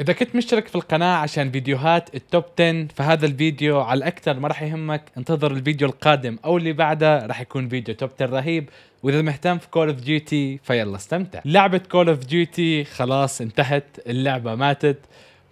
إذا كنت مشترك في القناة عشان فيديوهات ال top 10 فهذا الفيديو على الأكثر ما راح يهمك انتظر الفيديو القادم أو اللي بعده راح يكون فيديو top 10 رهيب. وإذا مهتم في كول اوف ديوتي فيلا استمتع. لعبة كول اوف ديوتي خلاص انتهت اللعبة ماتت.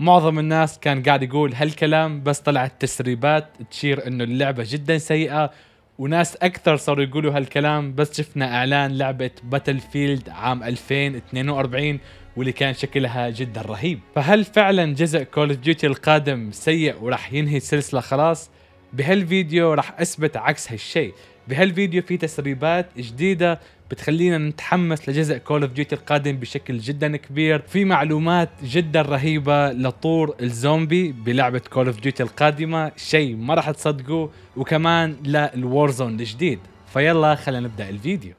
معظم الناس كان قاعد يقول هالكلام بس طلعت تسريبات تشير إنه اللعبة جدا سيئة. وناس أكثر صاروا يقولوا هالكلام بس شفنا إعلان لعبة باتل فيلد عام 2042 واللي كان شكلها جدا رهيب. فهل فعلا جزء كول اوف ديوتي القادم سيء وراح ينهي السلسلة؟ خلاص بهالفيديو راح أثبت عكس هالشيء. بهالفيديو في تسريبات جديدة بتخلينا نتحمس لجزء كول اوف ديوتي القادم بشكل جدا كبير. في معلومات جدا رهيبة لطور الزومبي بلعبة كول اوف ديوتي القادمة. شيء ما راح تصدقوه وكمان لل Warzone الجديد. فيلا خلينا نبدأ الفيديو.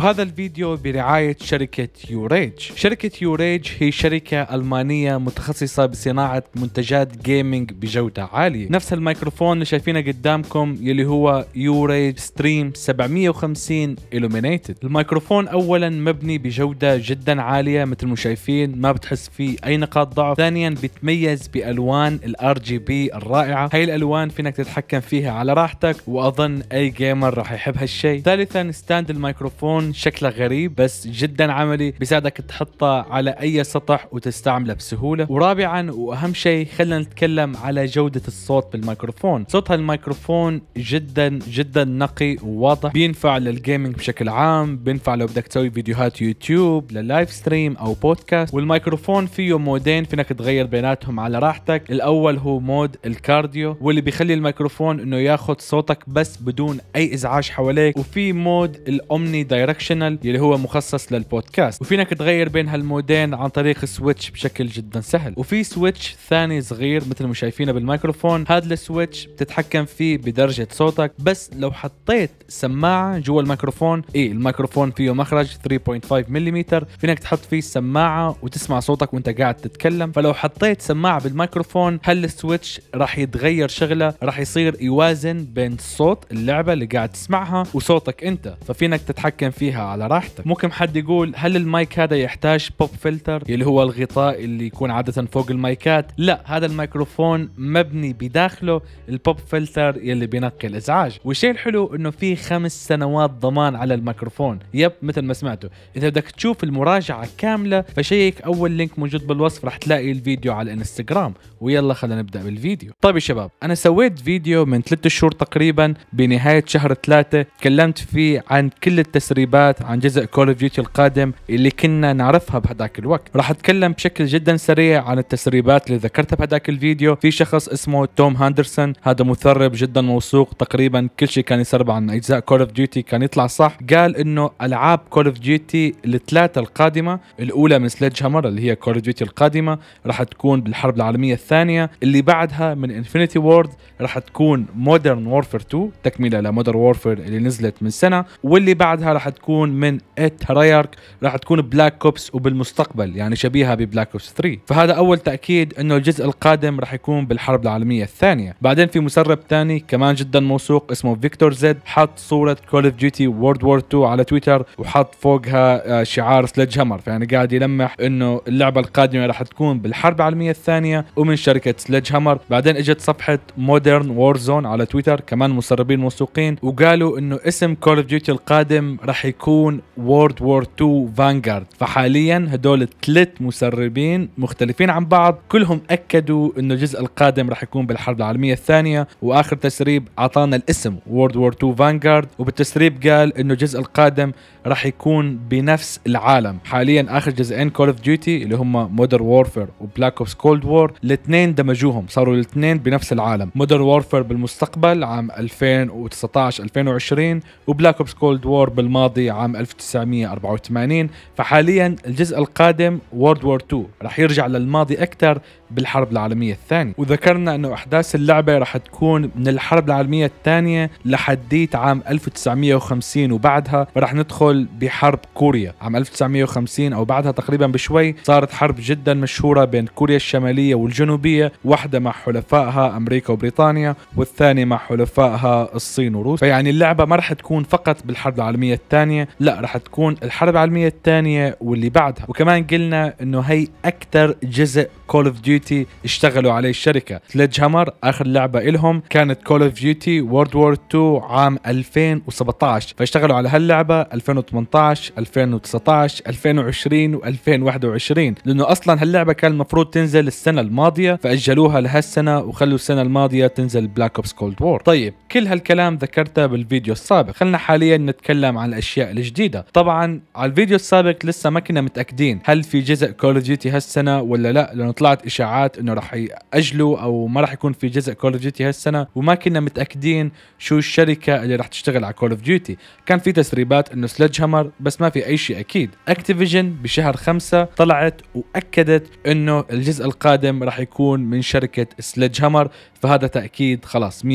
وهذا الفيديو برعاية شركة يوراج. شركة يوراج هي شركة ألمانية متخصصة بصناعة منتجات gaming بجودة عالية. نفس الميكروفون اللي شايفينه قدامكم يلي هو يوراج Stream 750 Illuminated الميكروفون أولا مبني بجودة جدا عالية مثل ما شايفين ما بتحس فيه أي نقاط ضعف. ثانيا بيتميز بألوان ال RGB الرائعة. هاي الألوان فينك تتحكم فيها على راحتك وأظن أي gamer راح يحب هالشيء ثالثا stand الميكروفون شكله غريب بس جدا عملي. بيساعدك تحطه على أي سطح وتستعمله بسهولة. ورابعا وأهم شيء خلينا نتكلم على جودة الصوت بالميكروفون. صوت هالميكروفون جدا جدا نقي وواضح. بينفع لل gaming بشكل عام بينفع لو بدك تسوي فيديوهات يوتيوب لل live stream أو بودكاست والميكروفون فيه mode ين فينك تغير بيناتهم على راحتك. الأول هو mode ال cardioid واللي بيخلي الميكروفون إنه ياخذ صوتك بس بدون أي إزعاج حواليك. وفي mode ال omni direction directional يلي هو مخصص للبودكاست. وفينك تغير بين هال mode ين عن طريق switch بشكل جدا سهل. وفي switch ثاني صغير مثل ما شايفينه بالميكروفون. هذا ال switch بتتحكم فيه بدرجة صوتك بس لو حطيت سماعة جوا الميكروفون اي الميكروفون فيه مخرج 3.5 ملم فينك تحط فيه سماعة وتسمع صوتك وأنت قاعد تتكلم. فلو حطيت سماعة بالميكروفون هال switch راح يتغير شغلة راح يصير يوازن بين صوت اللعبة اللي قاعد تسمعها وصوتك أنت. ففينك تتحكم فيه فيها على راحتك. ممكن حد يقول هل المايك هذا يحتاج pop filter اللي هو الغطاء اللي يكون عادة فوق المايكات. لا هذا الميكروفون مبني بداخله ال pop filter يلي بينقي الإزعاج. والشيء الحلو إنه في خمس سنوات ضمان على الميكروفون. yep مثل ما سمعتوا. إذا بدك تشوف المراجعة كاملة ف check أول link موجود بالوصف رح تلاقي الفيديو على الإنستغرام. ويلا خلينا نبدأ بالفيديو. طيب يا شباب أنا سويت فيديو من ثلاثة شهور تقريبا بنهاية شهر ثلاثة تكلمت فيه عن كل التسريبات تسريبات عن جزء كول اوف ديوتي القادم اللي كنا نعرفها بهذاك الوقت. راح أتكلم بشكل جدا سريع عن التسريبات اللي ذكرتها بهذاك الفيديو. في شخص اسمه توم هاندرسون هذا مسرب جدا موثوق تقريبا كل شيء كان يسرب عن أجزاء كول اوف ديوتي كان يطلع صح. قال إنه ألعاب كول اوف ديوتي الثلاثة القادمة الأولى من Sledgehammer اللي هي كول اوف ديوتي القادمة راح تكون بالحرب العالمية الثانية. اللي بعدها من Infinity Ward راح تكون Modern Warfare 2 تكملة ل Modern Warfare اللي نزلت من سنة. واللي بعدها راح تكون من Treyarch راح تكون Black Ops وبالمستقبل يعني شبيهة ب Black Ops 3 فهذا أول تأكيد إنه الجزء القادم راح يكون بالحرب العالمية الثانية. بعدين في مسرب ثاني كمان جدا موثوق اسمه Victor Z حط صورة كول اوف ديوتي World War 2 على تويتر وحط فوقها آه، شعار Sledgehammer فيعني قاعد يلمح إنه اللعبة القادمة راح تكون بالحرب العالمية الثانية ومن شركة Sledgehammer بعدين إجت صفحة Modern Warzone على تويتر كمان مسربين موثوقين وقالوا إنه اسم كول اوف ديوتي القادم راح يكون World War 2 Vanguard فحاليا هدول ثلاث مسربين مختلفين عن بعض. كلهم أكدوا إنه الجزء القادم راح يكون بالحرب العالمية الثانية وآخر تسريب أعطانا الاسم World War 2 Vanguard وبالتسريب قال إنه الجزء القادم راح يكون بنفس العالم. حاليا آخر جزئين كول اوف ديوتي اللي هم Modern Warfare و Black Ops Cold War الاثنين دمجوهم صاروا الاثنين بنفس العالم. Modern Warfare بالمستقبل عام 2019 2020 و Black Ops Cold War بالماضي عام 1984 فحاليا الجزء القادم World War 2 راح يرجع للماضي أكثر بالحرب العالمية الثانية. وذكرنا أنه أحداث اللعبة راح تكون من الحرب العالمية الثانية لحديت عام 1950 وبعدها راح ندخل بحرب كوريا. عام 1950 أو بعدها تقريبا بشوي صارت حرب جدا مشهورة بين كوريا الشمالية والجنوبية واحدة مع حلفائها أمريكا وبريطانيا والثانية مع حلفائها الصين وروسيا. فيعني اللعبة ما راح تكون فقط بالحرب العالمية الثانية لا راح تكون الحرب العالمية الثانية واللي بعدها. وكمان قلنا إنه هي أكثر جزء كول اوف ديوتي اشتغلوا عليه الشركة. Sledgehammer آخر لعبة لهم كانت Call of Duty World War 2 عام 2017 فاشتغلوا على هاللعبة 2018 2019 2020 و2021 لأنه أصلا هاللعبة كان المفروض تنزل السنة الماضية فأجلوها لهالسنة وخلوا السنة الماضية تنزل Black Ops Cold War طيب كل هالكلام ذكرته بالفيديو السابق. خلينا حاليا نتكلم عن الأشياء الجديدة. طبعا على الفيديو السابق لسه ما كنا متأكدين هل في جزء Call of Duty هالسنة ولا لا لأنه طلعت إشاعات إنه راح يأجلوا أو ما راح يكون في جزء Call of Duty هالسنة وما كنا متأكدين شو الشركة اللي راح تشتغل على Call of Duty كان في تسريبات إنه Sledgehammer بس ما في أي شيء أكيد. Activision بشهر خمسة طلعت وأكدت إنه الجزء القادم راح يكون من شركة Sledgehammer فهذا تأكيد خلاص 100%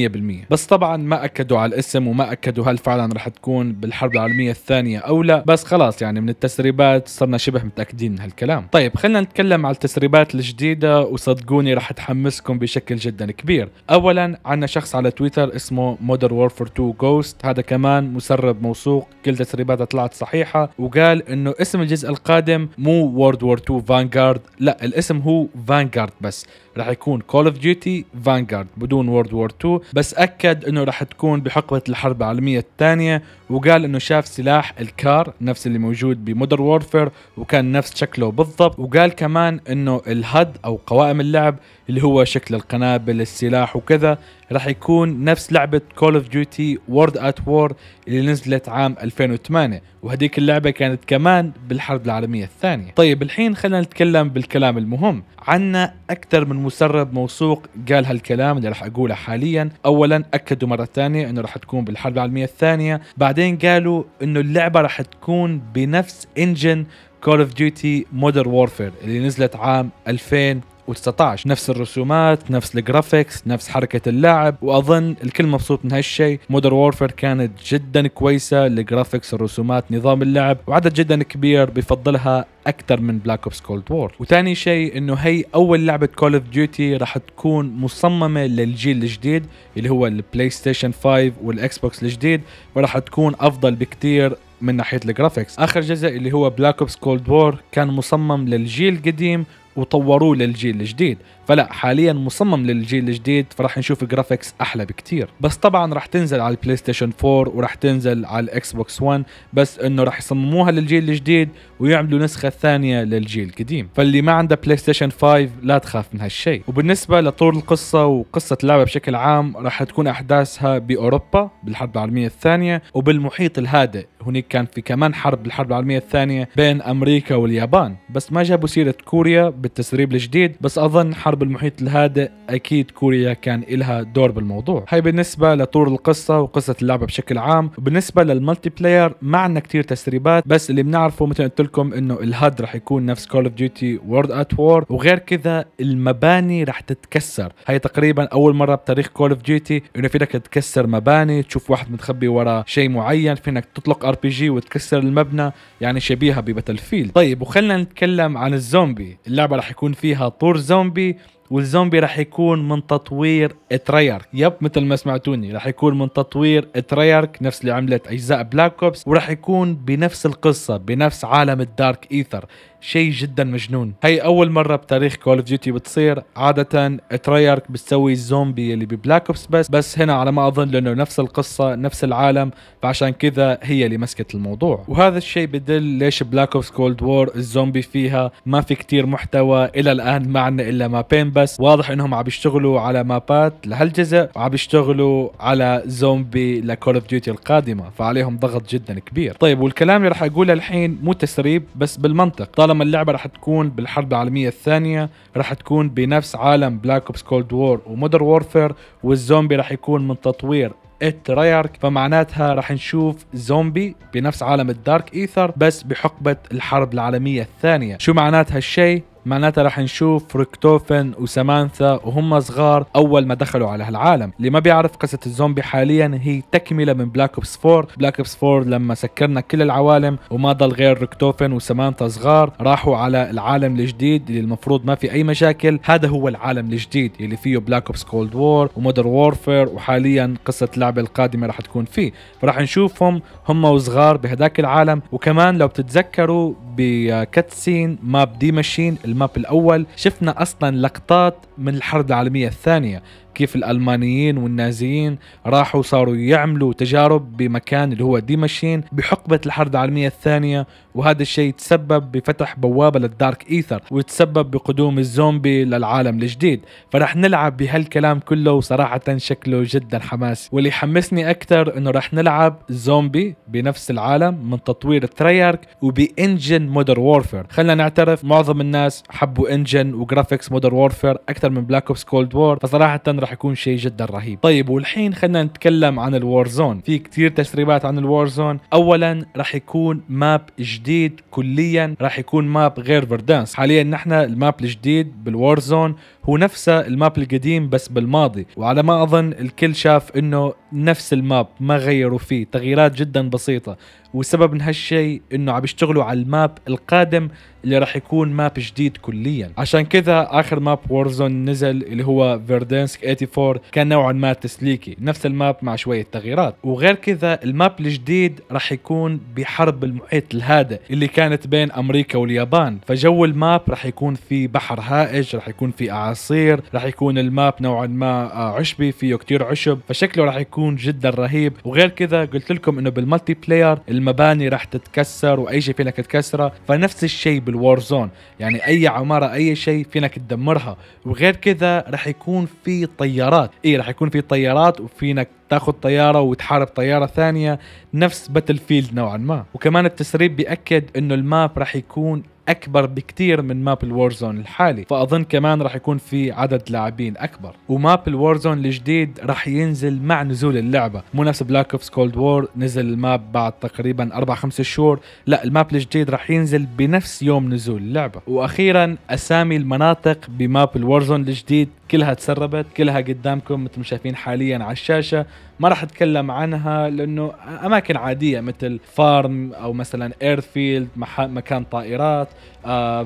بس طبعا ما أكدوا على الاسم وما أكدوا هل فعلا راح تكون بالحرب العالمية الثانية أو لا. بس خلاص يعني من التسريبات صرنا شبه متأكدين من هالكلام. طيب خلينا نتكلم على التسريبات الجديدة وصدقوني راح تحمسكم بشكل جدا كبير. اولا عندنا شخص على تويتر اسمه Modern Warfare 2 Ghost هذا كمان مسرب موثوق كل تسريباته طلعت صحيحة وقال إنه اسم الجزء القادم مو World War 2 Vanguard لا الاسم هو Vanguard بس. راح يكون Call of Duty Vanguard بدون World War 2 بس أكد إنه راح تكون بحقبة الحرب العالمية الثانية وقال إنه شاف سلاح ال Kar نفس اللي موجود ب Modern Warfare وكان نفس شكله بالضبط. وقال كمان إنه ال HUD أو قوائم اللعب اللي هو شكل القنابل السلاح وكذا راح يكون نفس لعبة Call of Duty World at War اللي نزلت عام 2008 وهديك اللعبة كانت كمان بالحرب العالمية الثانية. طيب الحين خلينا نتكلم بالكلام المهم. عنا أكثر من مسرب موثوق قال هالكلام اللي راح أقوله حاليا. أولا أكدوا مرة ثانية أنه راح تكون بالحرب العالمية الثانية. بعدين قالوا أنه اللعبة راح تكون بنفس engine Call of Duty Modern Warfare اللي نزلت عام 2000 و19 نفس الرسومات نفس ال graphics نفس حركة اللاعب وأظن الكل مبسوط من هالشيء. Modern Warfare كانت جدا كويسة ال graphics الرسومات نظام اللعب وعدد جدا كبير بفضلها أكثر من Black Ops Cold War وثاني شيء إنه هي أول لعبة Call of Duty راح تكون مصممة للجيل الجديد اللي هو ال PlayStation 5 وال Xbox الجديد وراح تكون أفضل بكثير من ناحية ال graphics آخر جزء اللي هو Black Ops Cold War كان مصمم للجيل القديم وطوروه للجيل الجديد. فلا حاليا مصمم للجيل الجديد فراح نشوف graphics أحلى بكتير. بس طبعا راح تنزل على ال PlayStation 4 وراح تنزل على ال Xbox 1 بس إنه راح يصمموها للجيل الجديد ويعملوا نسخة ثانية للجيل القديم. فاللي ما عنده PlayStation 5 لا تخاف من هالشيء. وبالنسبة لطول القصة وقصة اللعبه بشكل عام راح تكون أحداثها بأوروبا بالحرب العالمية الثانية وبالمحيط الهادئ. هناك كان في كمان حرب بالحرب العالمية الثانية بين أمريكا واليابان. بس ما جابوا سيرة كوريا بالتسريب الجديد بس أظن حرب المحيط الهادئ أكيد كوريا كان لها دور بالموضوع. هاي بالنسبة لطور القصة وقصة اللعبة بشكل عام. وبالنسبه لل multiplayer ما عندنا كثير تسريبات بس اللي بنعرفه مثل قلت لكم إنه ال HUD رح يكون نفس Call of Duty World at War وغير كذا المباني رح تتكسر. هاي تقريبا أول مرة بتاريخ Call of Duty إنه فيك تكسر مباني تشوف واحد متخبي ورا شيء معين فينك تطلق RPG وتكسر المبنى يعني شبيهة ب Battlefield طيب وخلنا نتكلم عن الزومبي. اللعبة رح يكون فيها طور زومبي والزومبي راح يكون من تطوير Treyarch. yep مثل ما سمعتوني راح يكون من تطوير Treyarch نفس اللي عملت أجزاء Black Ops وراح يكون بنفس القصة بنفس عالم ال Dark Aether. شيء جدا مجنون. هي أول مرة بتاريخ Call of Duty بتصير. عادة Treyarch بتسوي الزومبي اللي ب Black Ops بس بس هنا على ما أظن لأنه نفس القصة نفس العالم فعشان كذا هي اللي مسكت الموضوع. وهذا الشيء بدل ليش Black Ops Cold War الزومبي فيها ما في كتير محتوى إلى الآن ما عندنا الا map ين بس واضح إنهم عم يشتغلوا على map ات لهالجزء وعم يشتغلوا على زومبي ل Call of Duty القادمة فعليهم ضغط جدا كبير. طيب والكلام اللي راح أقوله الحين مو تسريب بس بالمنطق. طالما اللعبة راح تكون بالحرب العالمية الثانية راح تكون بنفس عالم Black Ops Cold War و Modern Warfare والزومبي راح يكون من تطوير ال Treyarch فمعناتها راح نشوف زومبي بنفس عالم ال Dark Aether بس بحقبة الحرب العالمية الثانية. شو معنات هالشيء؟ معناتها راح نشوف ريكتوفن وسامانثا وهم صغار أول ما دخلوا على هالعالم. اللي ما بيعرف قصة الزومبي حاليا هي تكملة من Black Ops 4 Black Ops 4 لما سكرنا كل العوالم وما ضل غير ريكتوفن وسامانثا صغار راحوا على العالم الجديد اللي المفروض ما في أي مشاكل. هذا هو العالم الجديد اللي فيه Black Ops Cold War و Modern Warfare وحاليا قصة اللعبه القادمة راح تكون فيه. فراح نشوفهم هم وصغار بهداك العالم. وكمان لو بتتذكروا ب cutscene map Die Maschine ال map الأول. شفنا أصلا لقطات من الحرب العالمية الثانية. كيف الألمانيين والنازيين راحوا صاروا يعملوا تجارب بمكان اللي هو Die Maschine بحقبة الحرب العالمية الثانية وهذا الشيء تسبب بفتح بوابة لل Dark Aether وتسبب بقدوم الزومبي للعالم الجديد. فرح نلعب بهالكلام كله وصراحة شكله جدا حماسي واللي حمسني أكثر إنه رح نلعب زومبي بنفس العالم من تطوير Treyarch وب engine Modern Warfare. خلينا نعترف معظم الناس حبوا engine و graphics Modern Warfare أكثر من Black Ops Cold War فصراحة راح يكون شيء جدا رهيب. طيب والحين خلينا نتكلم عن ال Warzone. في كثير تسريبات عن ال Warzone. اولا راح يكون map جديد كليا راح يكون map غير Verdansk. حاليا نحن ال map الجديد بال Warzone هو نفسه ال map القديم بس بالماضي. وعلى ما أظن الكل شاف إنه نفس ال map ما غيروا فيه. تغييرات جدا بسيطة. والسبب من هالشيء إنه عم يشتغلوا على ال map القادم اللي راح يكون map جديد كليا. عشان كذا آخر map Warzone نزل اللي هو Verdansk 84 كان نوعا ما تسليكي نفس ال map مع شوية تغييرات. وغير كذا ال map الجديد راح يكون بحرب المحيط الهادئ اللي كانت بين أمريكا واليابان. فجو ال map راح يكون في بحر هائج راح يكون في أعاصير راح يكون ال map نوعا ما آه، عشبي فيه كتير عشب فشكله راح يكون جدا رهيب. وغير كذا قلت لكم إنه بال multiplayer المباني راح تتكسر وأي شيء فينك تكسره فنفس الشيء بال Warzone. يعني أي عمارة أي شيء فينك تدمرها. وغير كذا راح يكون في طيارات. اي راح يكون في طيارات وفينك تاخذ طيارة وتحارب طيارة ثانية. نفس Battlefield نوعا ما. وكمان التسريب بيأكد إنه ال map راح يكون أكبر بكتير من map ال Warzone الحالي فأظن كمان راح يكون في عدد لاعبين أكبر. و map ال Warzone الجديد راح ينزل مع نزول اللعبة. مو نفس Black Ops Cold War نزل ال map بعد تقريبا أربع خمس شهور. لا ال map الجديد راح ينزل بنفس يوم نزول اللعبة. وأخيرا أسامي المناطق ب map ال Warzone الجديد كلها تسربت كلها قدامكم مثل ما شايفين حاليا على الشاشة. ما راح أتكلم عنها لأنه أماكن عادية مثل farm أو مثلا airfield مكان طائرات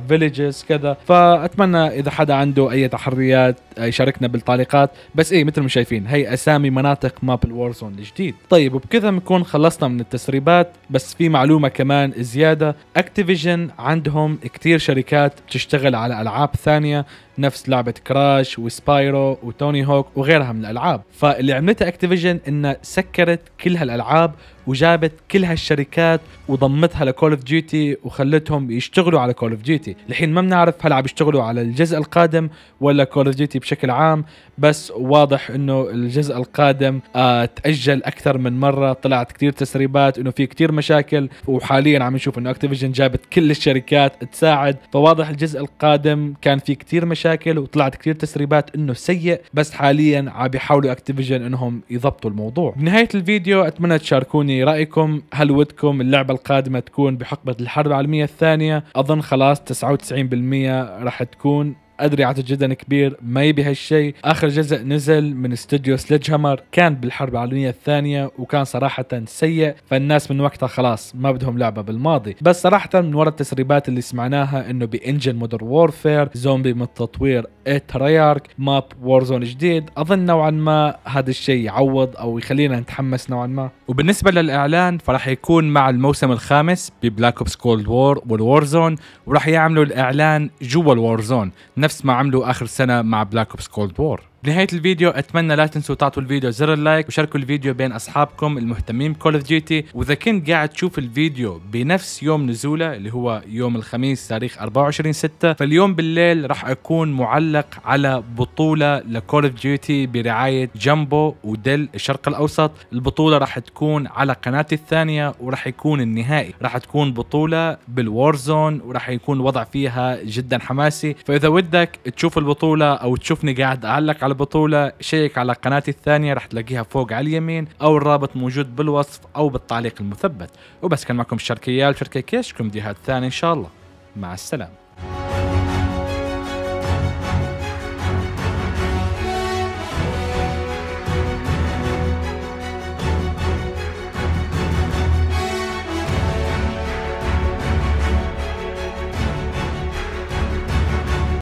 villages آه كذا. فأتمنى إذا حدا عنده أي تحريات يشاركنا بالتعليقات. بس إيه مثل ما شايفين هي أسامي مناطق map ال Warzone الجديد. طيب وبكذا بنكون خلصنا من التسريبات. بس في معلومة كمان زيادة. Activision عندهم كثير شركات بتشتغل على ألعاب ثانية. نفس لعبة Crash و Spyro و Tony Hawk وغيرها من الألعاب. فاللي عملتها Activision انها سكرت كل هالألعاب وجابت كل هالشركات وضمتها ل Call of Duty وخلتهم يشتغلوا على Call of Duty الحين ما بنعرف هل عم يشتغلوا على الجزء القادم ولا Call of Duty بشكل عام بس واضح إنه الجزء القادم آه تأجل أكثر من مرة. طلعت كثير تسريبات إنه في كثير مشاكل وحاليا عم نشوف إنه Activision جابت كل الشركات تساعد. فواضح الجزء القادم كان في كثير مشاكل وطلعت كثير تسريبات إنه سيء بس حاليا عم بيحاولوا Activision إنهم يضبطوا الموضوع. بنهاية الفيديو أتمنى تشاركوني رأيكم هل ودكم اللعبة القادمة تكون بحقبة الحرب العالمية الثانية؟ أظن خلاص 99% راح تكون. أدري عدد جدا كبير ما يبي هالشيء. آخر جزء نزل من استوديو Sledgehammer كان بالحرب العالمية الثانية وكان صراحة سيء فالناس من وقتها خلاص ما بدهم لعبة بالماضي. بس صراحة من وراء التسريبات اللي سمعناها إنه ب engine Modern Warfare zombie من تطوير Treyarch map Warzone جديد. أظن نوعا ما هذا الشيء يعوض أو يخلينا نتحمس نوعا ما. وبالنسبة للإعلان فراح يكون مع الموسم الخامس ب Black Ops Cold War وال Warzone وراح يعملوا الإعلان جوا ال Warzone نفس ما عملوا آخر سنة مع Black Ops Cold War بنهاية الفيديو أتمنى لا تنسوا تعطوا الفيديو زر ال like وشاركوا الفيديو بين أصحابكم المهتمين ب Call of Duty وإذا كنت قاعد تشوف الفيديو بنفس يوم نزوله اللي هو يوم الخميس تاريخ 24 6 فاليوم بالليل راح أكون معلق على بطولة ل Call of Duty برعاية جامبو و Dell الشرق الأوسط. البطولة راح تكون على قناتي الثانية وراح يكون النهائي. راح تكون بطولة بال Warzone وراح يكون الوضع فيها جدا حماسي. فإذا ودك تشوف البطولة أو تشوفني قاعد على بطولة check على قناتي الثانية راح تلاقيها فوق على اليمين أو الرابط موجود بالوصف أو بالتعليق المثبت. وبس كان معكم الشركيال شركة كيش كم فيديوهات ثانية إن شاء الله. مع السلامة.